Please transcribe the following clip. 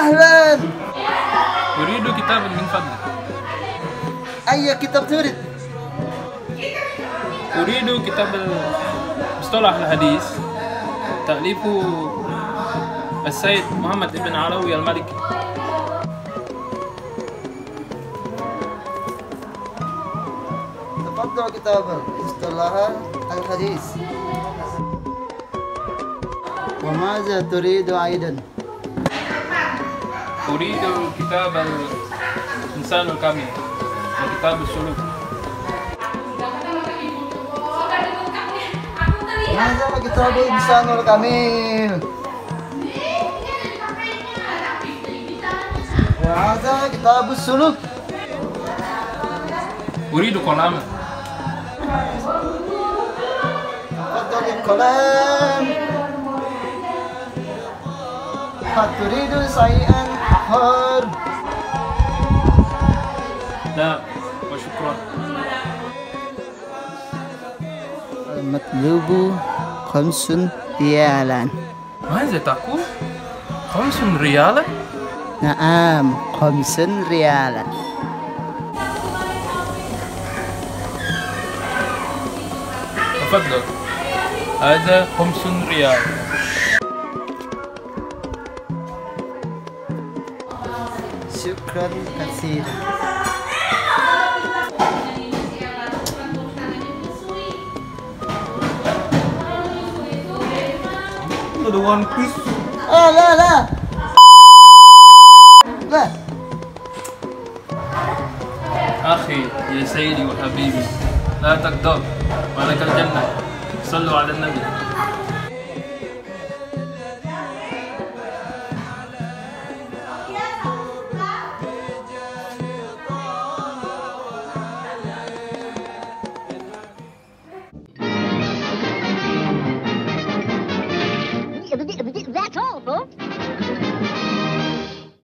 أهلا أريد كتابا من فضلك أي كتاب تريد؟ أريد كتاب مصطلح الحديث تأليف السيد محمد بن علوي المالكي تفضل كتابا مصطلح الحديث وماذا تريد أيضا؟ أريد كتاب الإنسان الكامل وكتاب السلوك ماذا كتاب الإنسان الكامل؟ وهذا كتاب السلوك أريد قلاما تفضل الكلام هل تريد شيئا آخر؟ لا وشكرا المطلوب خمس ريالا ماذا تقول؟ خمس ريالا؟ نعم خمس ريالا تفضل هذا خمس ريال شكرا كثيرا. One Piece? آه لا لا. لا. أخي يا سيدي وحبيبي لا تغضب ولك الجنة. صلوا على النبي.